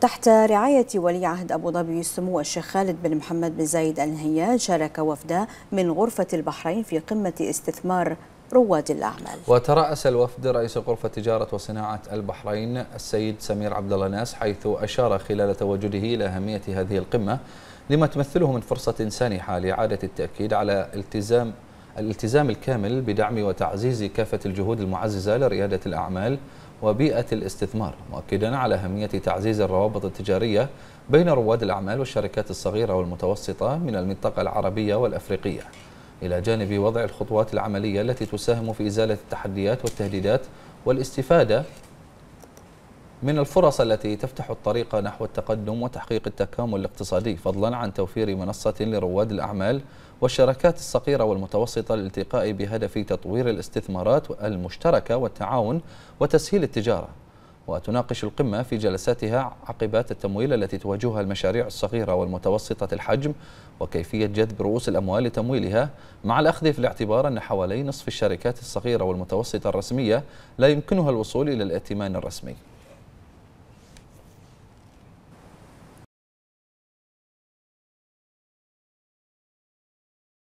تحت رعاية ولي عهد أبو ظبي سمو الشيخ خالد بن محمد بن زايد آل نهيان شارك وفدا من غرفة البحرين في قمة استثمار رواد الأعمال. وترأس الوفد رئيس غرفة تجارة وصناعة البحرين السيد سمير عبد الله ناس حيث أشار خلال تواجده إلى أهمية هذه القمة لما تمثله من فرصة سانحة لإعادة التأكيد على التزام الالتزام الكامل بدعم وتعزيز كافة الجهود المعززة لريادة الأعمال وبيئة الاستثمار مؤكدا على أهمية تعزيز الروابط التجارية بين رواد الأعمال والشركات الصغيرة والمتوسطة من المنطقة العربية والأفريقية. إلى جانب وضع الخطوات العملية التي تساهم في إزالة التحديات والتهديدات والاستفادة من الفرص التي تفتح الطريق نحو التقدم وتحقيق التكامل الاقتصادي فضلا عن توفير منصة لرواد الأعمال والشركات الصغيرة والمتوسطة للالتقاء بهدف تطوير الاستثمارات المشتركة والتعاون وتسهيل التجارة. وتناقش القمة في جلساتها عقبات التمويل التي تواجهها المشاريع الصغيرة والمتوسطة الحجم وكيفية جذب رؤوس الأموال لتمويلها مع الأخذ في الاعتبار أن حوالي نصف الشركات الصغيرة والمتوسطة الرسمية لا يمكنها الوصول إلى الائتمان الرسمي.